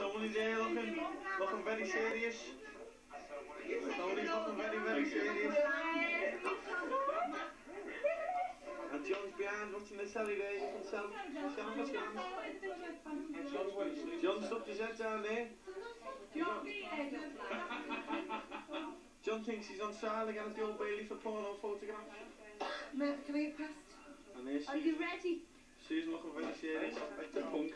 someone is here looking, looking very serious. Tony's looking very, very serious. And John's behind watching the telly there, you can tell. Tell him John's, John's stuck his head down there. John thinks he's on sale again at the Old Bailey for porno photographs. Matt, can get past? Are you ready? Susan looking very serious, like the punk.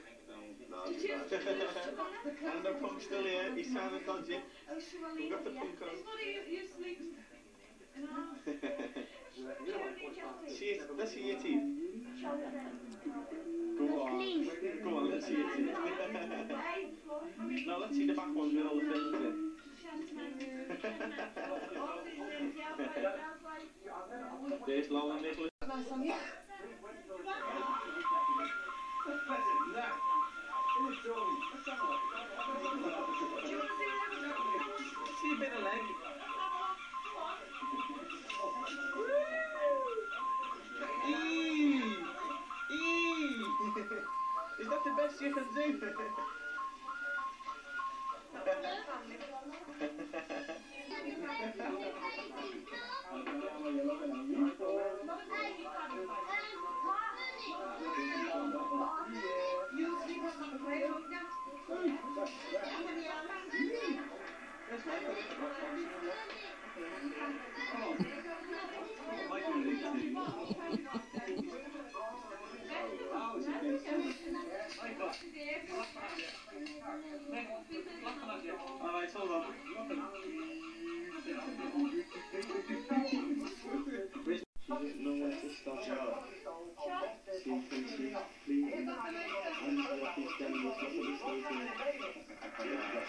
and the punk's still here. He's sounding dodgy. Oh, We've got the punk on. see, let's see your teeth. Go on. Go on, let's see your teeth. no, let's see the back ones with all the things. in. There's Lola Shit and do. Oh, my goodness.